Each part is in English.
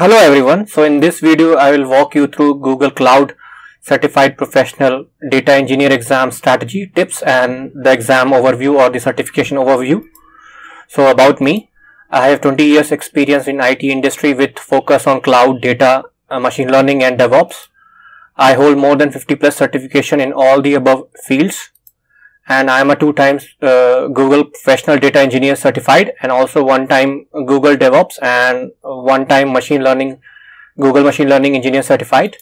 Hello everyone. So in this video, I will walk you through Google Cloud Certified Professional Data Engineer exam strategy tips and the exam overview or the certification overview. So about me, I have 20 years experience in IT industry with focus on cloud data, uh, machine learning and DevOps. I hold more than 50 plus certification in all the above fields and I am a two times uh, Google professional data engineer certified and also one time Google DevOps and one time machine learning Google machine learning engineer certified.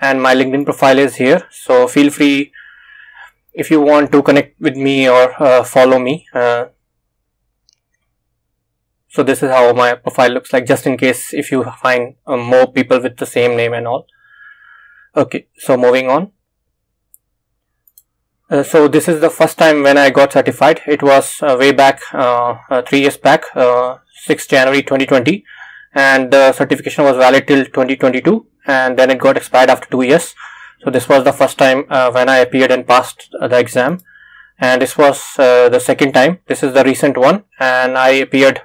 And my LinkedIn profile is here. So feel free if you want to connect with me or uh, follow me. Uh, so this is how my profile looks like just in case if you find uh, more people with the same name and all. Okay so moving on uh, so this is the first time when I got certified. It was uh, way back, uh, uh three years back, uh, 6 January 2020 and the certification was valid till 2022 and then it got expired after two years. So this was the first time when I appeared and passed the exam and this was the second time. This is the recent one and I appeared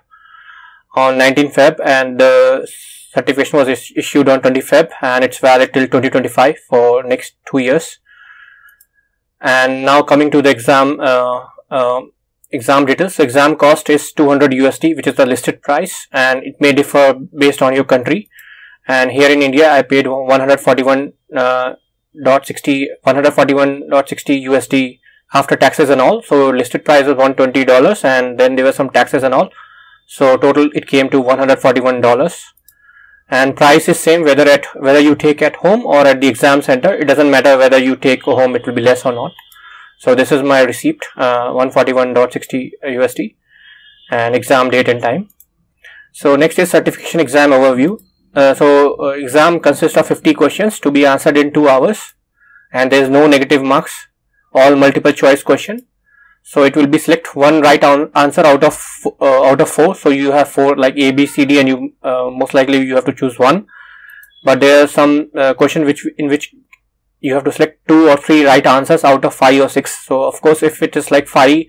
on 19 Feb and the certification was is issued on 20 Feb and it's valid till 2025 for next two years and now coming to the exam uh, uh, exam details. So exam cost is 200 usd which is the listed price and it may differ based on your country. And here in india i paid 141 uh, dot 60 141.60 usd after taxes and all. So listed price was 120 dollars and then there were some taxes and all. So total it came to 141 dollars and price is same whether at whether you take at home or at the exam center. It doesn't matter whether you take home it will be less or not. So this is my receipt uh, 141.60 usd and exam date and time. So next is certification exam overview. Uh, so uh, exam consists of 50 questions to be answered in 2 hours and there is no negative marks all multiple choice question so it will be select one right answer out of uh, out of four. So you have four like a b c d and you uh, most likely you have to choose one. But there are some uh, question which in which you have to select two or three right answers out of five or six. So of course if it is like five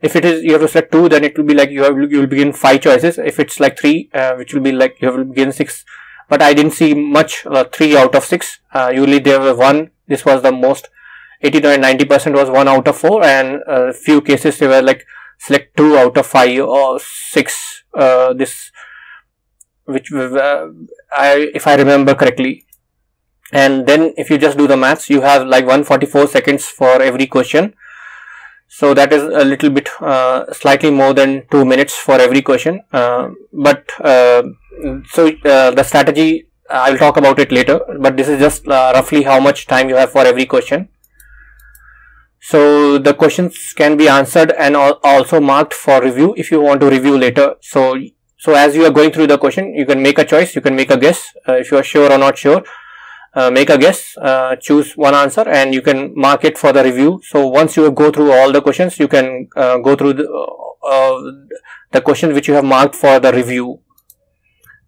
if it is you have to select two then it will be like you have you will begin five choices. If it's like three uh, which will be like you will begin six. But i didn't see much uh, three out of six. Uh, usually there were one. This was the most 80 to 90 percent was one out of four and a few cases they were like select two out of five or six uh, this which uh, I if I remember correctly. And then if you just do the maths you have like 144 seconds for every question. So that is a little bit uh, slightly more than two minutes for every question. Uh, but uh, so uh, the strategy I will talk about it later but this is just roughly how much time you have for every question so the questions can be answered and also marked for review if you want to review later. So, so as you are going through the question, you can make a choice, you can make a guess uh, if you are sure or not sure. Uh, make a guess, uh, choose one answer and you can mark it for the review. So once you go through all the questions, you can uh, go through the, uh, the questions which you have marked for the review.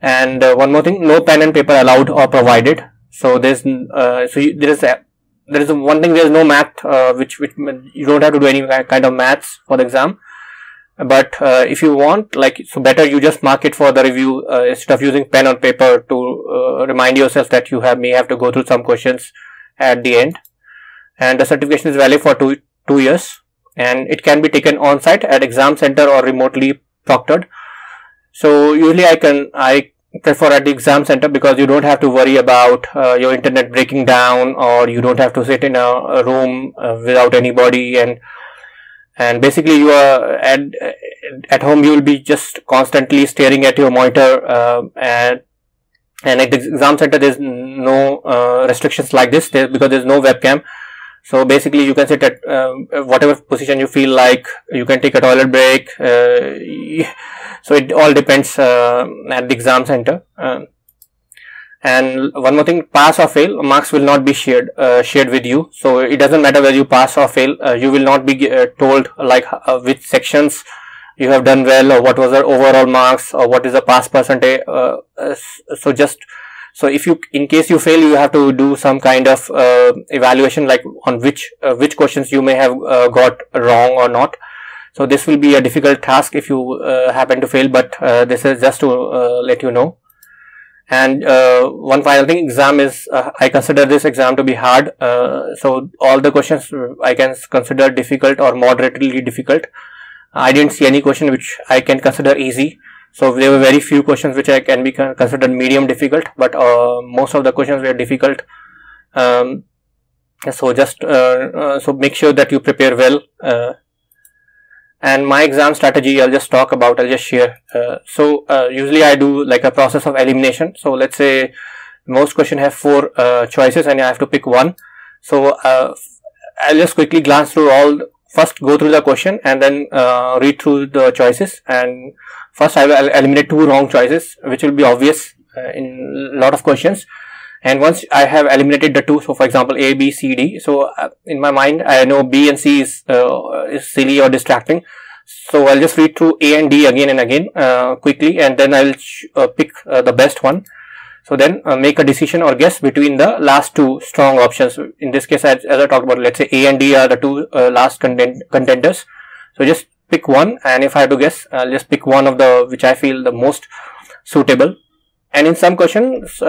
And uh, one more thing, no pen and paper allowed or provided. So there's, so you, there is a there is one thing there is no math uh, which which you don't have to do any kind of maths for the exam. But uh, if you want like so better you just mark it for the review uh, instead of using pen or paper to uh, remind yourself that you have may have to go through some questions at the end. And the certification is valid for two two years and it can be taken on site at exam center or remotely proctored. So usually i can i prefer at the exam center because you don't have to worry about uh, your internet breaking down or you don't have to sit in a, a room uh, without anybody and and basically you are at at home you will be just constantly staring at your monitor uh, and and at the exam center there's no uh, restrictions like this there, because there's no webcam so basically you can sit at uh, whatever position you feel like. You can take a toilet break uh, so it all depends uh, at the exam center uh, and one more thing pass or fail marks will not be shared uh, shared with you. So it doesn't matter whether you pass or fail uh, you will not be uh, told like which sections you have done well or what was the overall marks or what is the pass percentage so just so if you in case you fail you have to do some kind of evaluation like on which which questions you may have got wrong or not. So this will be a difficult task if you uh, happen to fail, but uh, this is just to uh, let you know. and uh, one final thing exam is uh, i consider this exam to be hard. Uh, so all the questions i can consider difficult or moderately difficult. I didn't see any question which i can consider easy so there were very few questions which i can be considered medium difficult but uh, most of the questions were difficult. Um, so just uh, uh, so make sure that you prepare well and my exam strategy i'll just talk about i'll just share uh, so uh, usually i do like a process of elimination. So let's say most question have four uh, choices and i have to pick one. So uh, i'll just quickly glance through all first go through the question and then uh, read through the choices and first i will eliminate two wrong choices which will be obvious uh, in a lot of questions and once I have eliminated the two, so for example A, B, C, D, so uh, in my mind I know B and C is, uh, is silly or distracting, so I'll just read through A and D again and again uh, quickly and then I'll uh, pick uh, the best one. So then uh, make a decision or guess between the last two strong options. In this case, as, as I talked about, let's say A and D are the two last content contenders. So just pick one and if I have to guess, I'll just pick one of the which I feel the most suitable. And in some questions,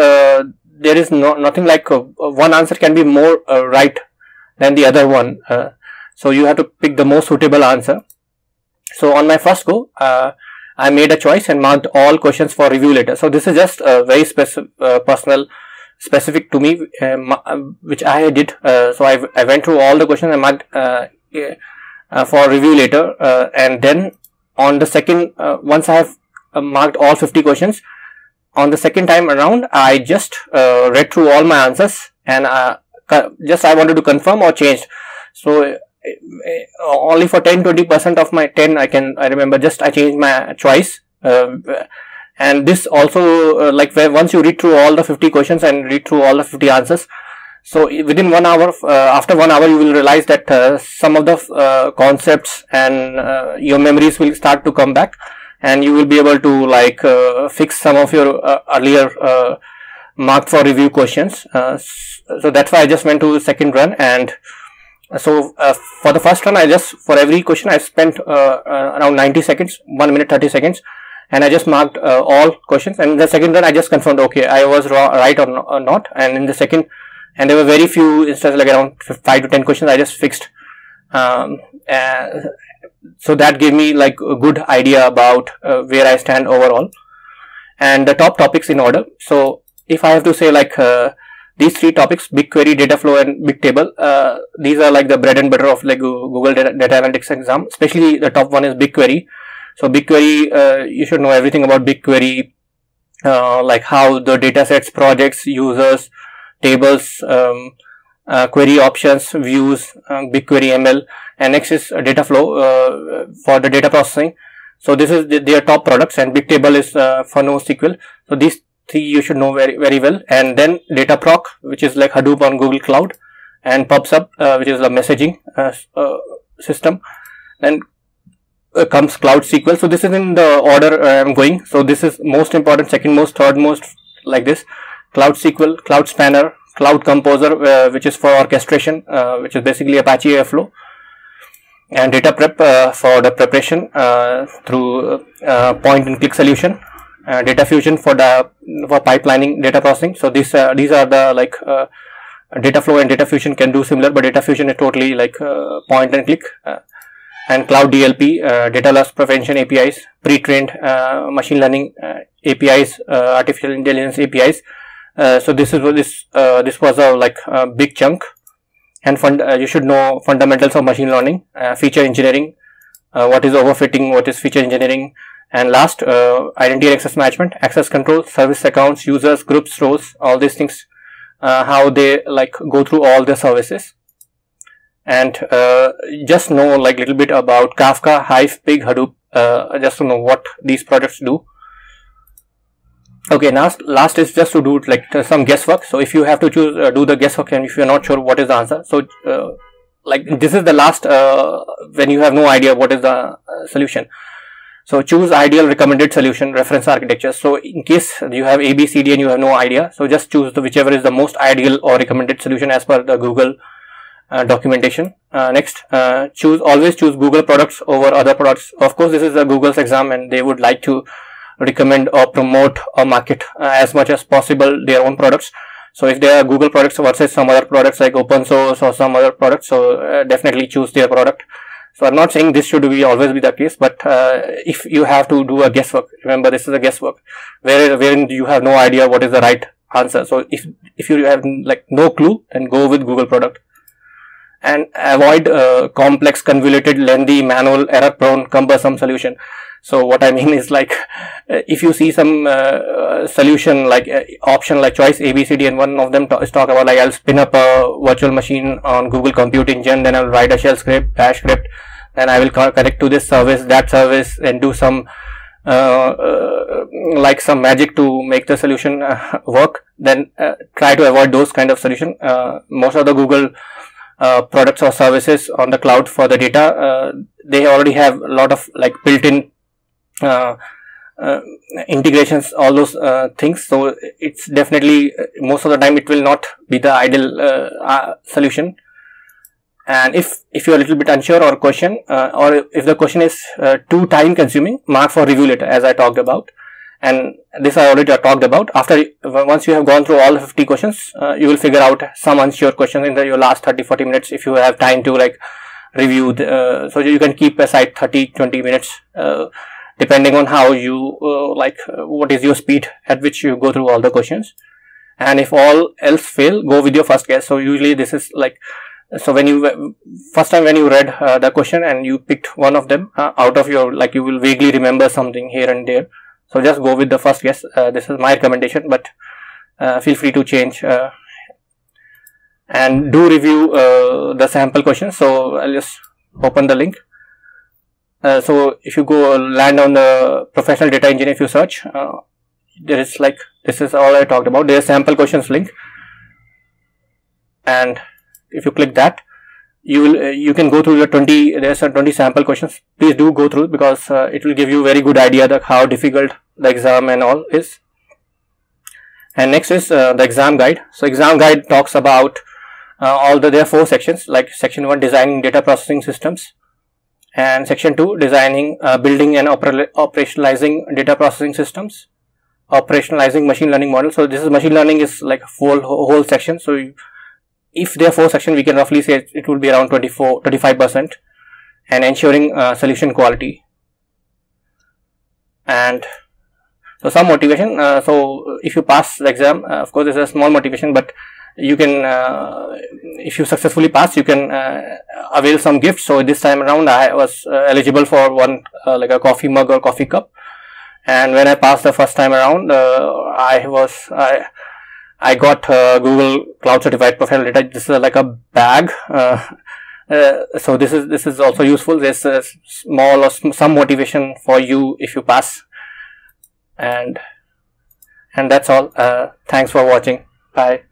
there is no nothing like uh, one answer can be more uh, right than the other one uh, so you have to pick the most suitable answer so on my first go uh, I made a choice and marked all questions for review later so this is just uh, very specific uh, personal specific to me which I did so I, I went through all the questions and marked for review later and then on the second once I have marked all 50 questions on the second time around, I just uh, read through all my answers and uh, just I wanted to confirm or change. So uh, only for 10 20 percent of my 10 I can I remember just I changed my choice. Uh, and this also uh, like where once you read through all the 50 questions and read through all the 50 answers so within one hour uh, after one hour you will realize that some of the concepts and your memories will start to come back and you will be able to like uh, fix some of your uh, earlier uh, mark for review questions. Uh, so that's why i just went to the second run and so uh, for the first run i just for every question i spent uh, around 90 seconds 1 minute 30 seconds and i just marked all questions. And the second run i just confirmed okay i was right or, or not. And in the second and there were very few instances like around 5 to 10 questions i just fixed um, so that gave me like a good idea about uh, where I stand overall and the top topics in order. So if I have to say like uh, these three topics, BigQuery, data flow and Bigtable, uh, these are like the bread and butter of like Google data, data analytics exam, especially the top one is BigQuery. So BigQuery, uh, you should know everything about BigQuery, uh, like how the data sets, projects, users, tables, um, uh, query options, views, BigQuery ML and next is data flow uh, for the data processing. So this is the, their top products and Bigtable is uh, for NoSQL. So these three you should know very very well. And then Dataproc, which is like Hadoop on Google Cloud, and PubSub, uh, which is a messaging uh, system. Then comes Cloud SQL. So this is in the order I'm going. So this is most important, second most, third most, like this. Cloud SQL, Cloud Spanner, Cloud Composer, which is for orchestration, which is basically Apache Airflow and data prep uh, for the preparation uh, through uh, point and click solution data fusion for the for pipelining data processing so these these are the like data flow and data fusion can do similar but data fusion is totally like point and click and cloud DLP, uh, data loss prevention APIs, pre-trained uh, machine learning uh, APIs, artificial intelligence APIs. So this is what this this was a like a big chunk. And fund, uh, you should know fundamentals of machine learning, uh, feature engineering, uh, what is overfitting, what is feature engineering, and last, uh, identity and access management, access control, service accounts, users, groups, roles, all these things, uh, how they like go through all the services. And uh, just know like little bit about Kafka, Hive, Pig, Hadoop, just to know what these products do okay last last is just to do like some guesswork. So if you have to choose uh, do the guesswork and if you're not sure what is the answer so uh, like this is the last uh, when you have no idea what is the uh, solution. So choose ideal recommended solution reference architecture. So in case you have a b c d and you have no idea so just choose the whichever is the most ideal or recommended solution as per the google uh, documentation. Uh, next choose always choose google products over other products. Of course this is a google's exam and they would like to recommend or promote or market uh, as much as possible their own products. So if they are google products versus some other products like open source or some other products so uh, definitely choose their product. So i'm not saying this should be always be the case but uh, if you have to do a guesswork remember this is a guesswork. Where wherein you have no idea what is the right answer? So if if you have like no clue then go with google product and avoid uh, complex, convoluted, lengthy, manual, error-prone, cumbersome solution. So what I mean is like, uh, if you see some uh, solution like uh, option like choice A, B, C, D, and one of them is talk about like I'll spin up a virtual machine on Google Compute Engine, then I'll write a shell script, bash script, then I will connect to this service, that service, and do some uh, uh, like some magic to make the solution uh, work. Then try to avoid those kind of solution. most of the Google uh, products or services on the cloud for the data. Uh, they already have a lot of like built-in uh, uh integrations all those uh, things. So it's definitely most of the time it will not be the ideal solution. And if if you're a little bit unsure or question or if the question is too time consuming mark for review later as i talked about and this I already talked about. After once you have gone through all 50 questions, uh, you will figure out some unsure questions in the, your last 30 40 minutes if you have time to like review. The, uh, so you can keep aside 30 20 minutes uh, depending on how you uh, like uh, what is your speed at which you go through all the questions. And if all else fail, go with your first guess. So usually this is like so when you first time when you read uh, the question and you picked one of them out of your like you will vaguely remember something here and there so just go with the first guess. Uh, this is my recommendation, but uh, feel free to change uh, and do review uh, the sample questions. So I'll just open the link. Uh, so if you go land on the professional data engineer, if you search, uh, there is like this is all I talked about. There's sample questions link, and if you click that, you will uh, you can go through the 20 there's a 20 sample questions please do go through because uh, it will give you very good idea that how difficult the exam and all is. And next is uh, the exam guide. So exam guide talks about uh, all the there are four sections like section 1 designing data processing systems and section 2 designing uh, building and oper operationalizing data processing systems operationalizing machine learning models. So this is machine learning is like a whole whole section. So you, if there are four sections, we can roughly say it will be around 24, 25% and ensuring uh, solution quality. And so some motivation. Uh, so if you pass the exam, uh, of course, there's a small motivation, but you can, uh, if you successfully pass, you can uh, avail some gifts. So this time around, I was uh, eligible for one like a coffee mug or coffee cup. And when I passed the first time around, I was I I got uh, Google Cloud Certified Profile Data. This is like a bag. Uh, uh, so this is this is also useful. There's small or some motivation for you if you pass, and and that's all. Uh, thanks for watching. Bye.